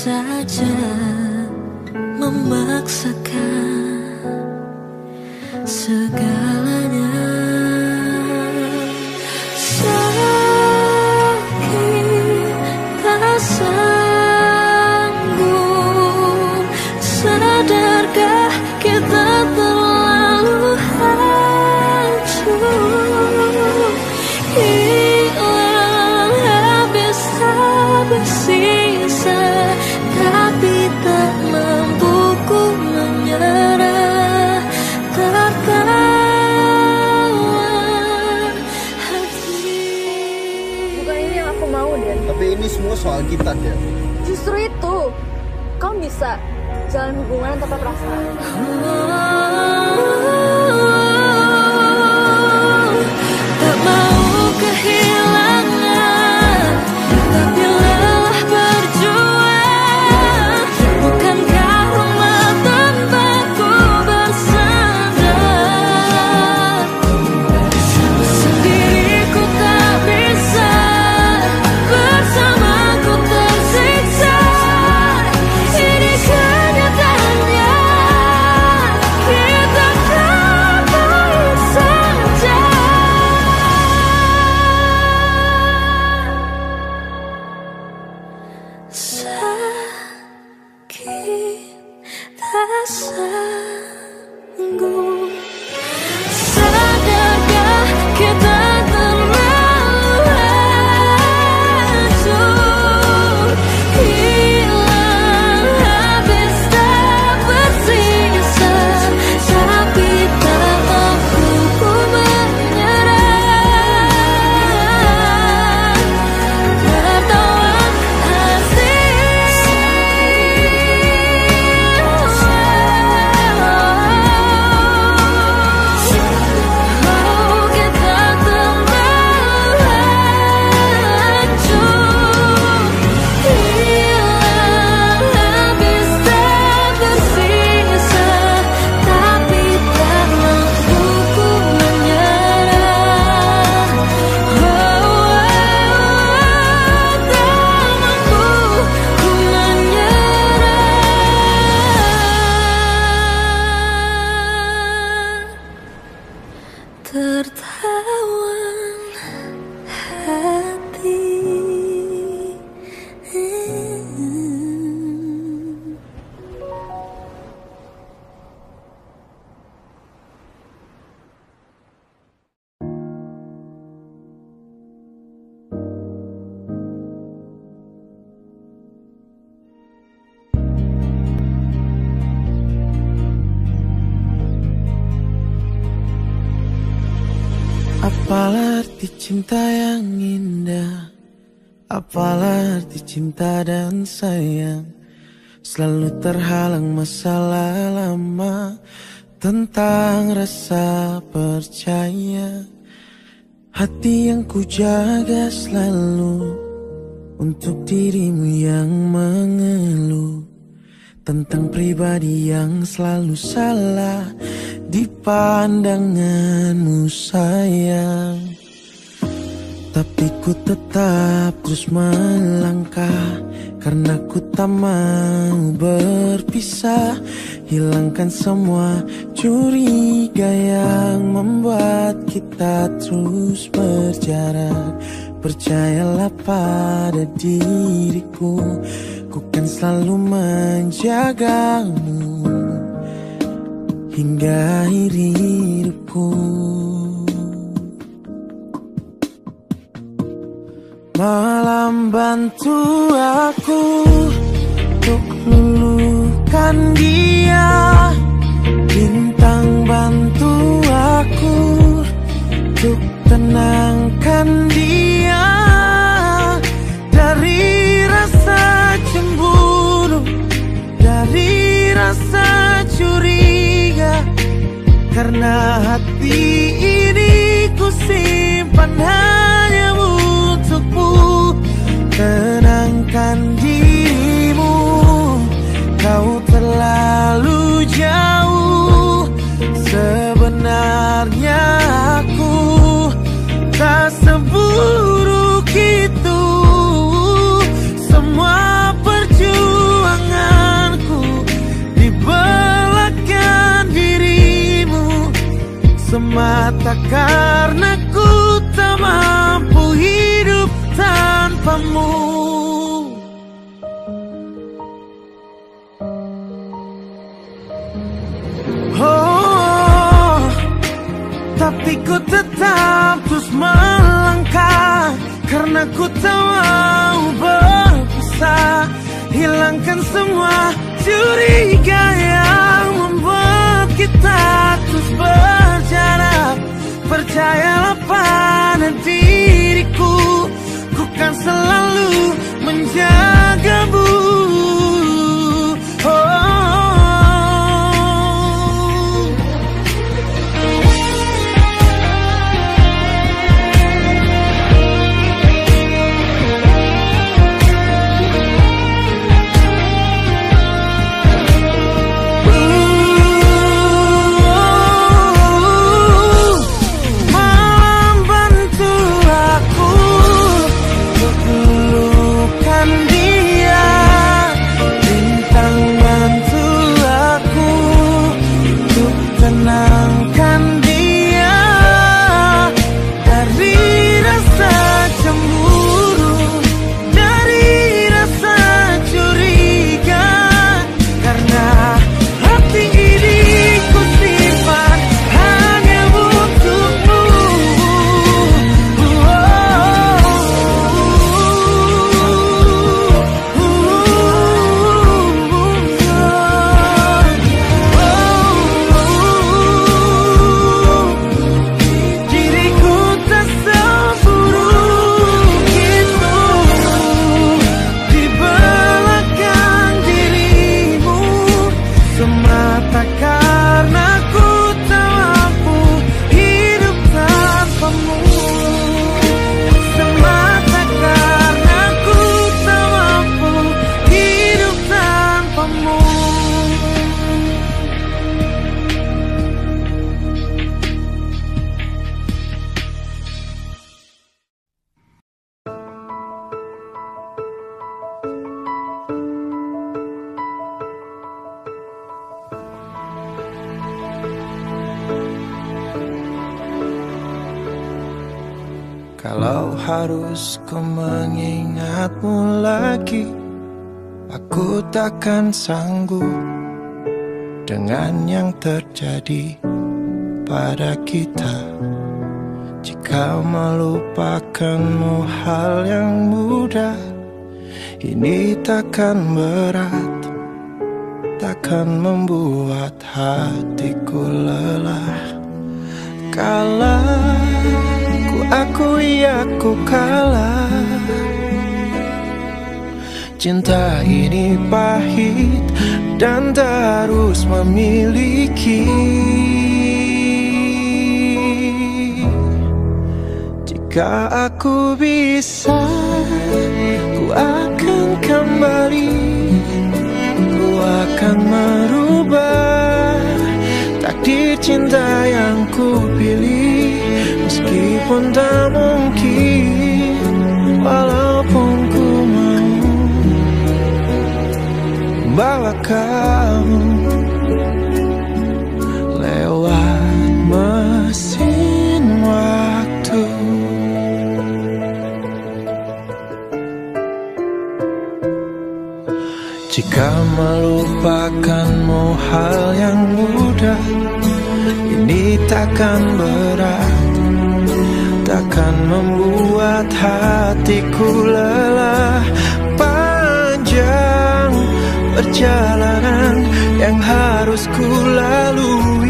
saja memaksakan segalanya. Sakit tak sanggup. Sadarkah kita terlalu Soal kita, dia. Justru itu, kamu bisa jalan hubungan tanpa perasaan. Apalah arti cinta yang indah? Apalah arti cinta dan sayang? Selalu terhalang masalah lama Tentang rasa percaya. Hati yang ku jaga selalu Untuk dirimu yang mengeluh. Tentang pribadi yang selalu salah Di pandanganmu sayang. Tapi ku tetap terus melangkah Karena ku tak mau berpisah. Hilangkan semua curiga yang membuat kita terus berjarak. Percayalah pada diriku Ku kan selalu menjagamu Hingga akhir hidupku Malam bantu aku Untuk luluhkan dia. Bintang bantu aku Untuk tenangkan jauh. Sebenarnya aku tak seburuk itu Semua perjuanganku dibelakkan dirimu. Semata karena ku tetap terus melangkah Karena ku tak mau berpisah. Hilangkan semua curiga yang harus ku mengingatmu lagi. Aku takkan sanggup Dengan yang terjadi pada kita. Jika melupakanmu hal yang mudah Ini takkan berat. Takkan membuat hatiku lelah. Kalah Ku akui aku kalah. Cinta ini pahit dan terus memiliki. Jika aku bisa Ku akan kembali. Ku akan merubah Takdir cinta yang ku pilih Meskipun tak mungkin Walaupun ku mau Bawa kamu Lewat mesin waktu. Jika melupakanmu hal yang mudah Ini takkan berat Takkan membuat hatiku lelah. Panjang perjalanan yang harus ku lalui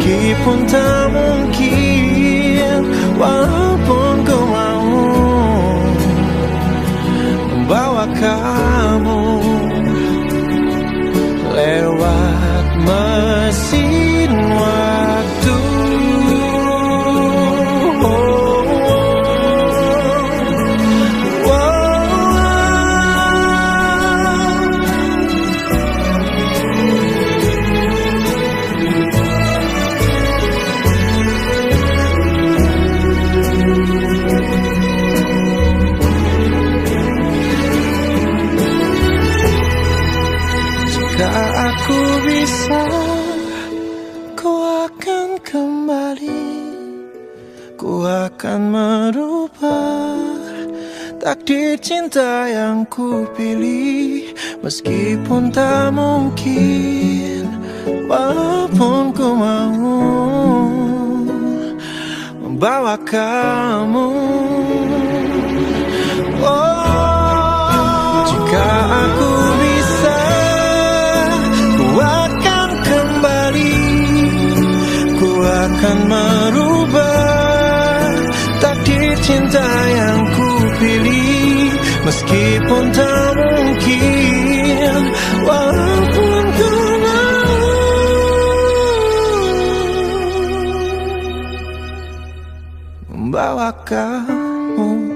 Meskipun tak mungkin Walaupun kembali Ku akan merubah Takdir cinta yang ku pilih. Meskipun tak mungkin Walaupun ku mau Membawa kamu. Oh, jika aku cinta yang ku pilih Meskipun tak mungkin Walaupun ku Membawa kamu